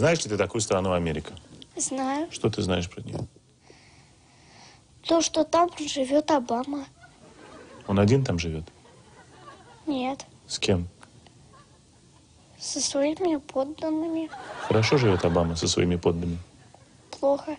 Знаешь ли ты такую страну Америка? Знаю. Что ты знаешь про нее? То, что там живет Обама. Он один там живет? Нет. С кем? Со своими подданными. Хорошо живет Обама со своими подданными? Плохо.